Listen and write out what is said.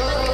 네.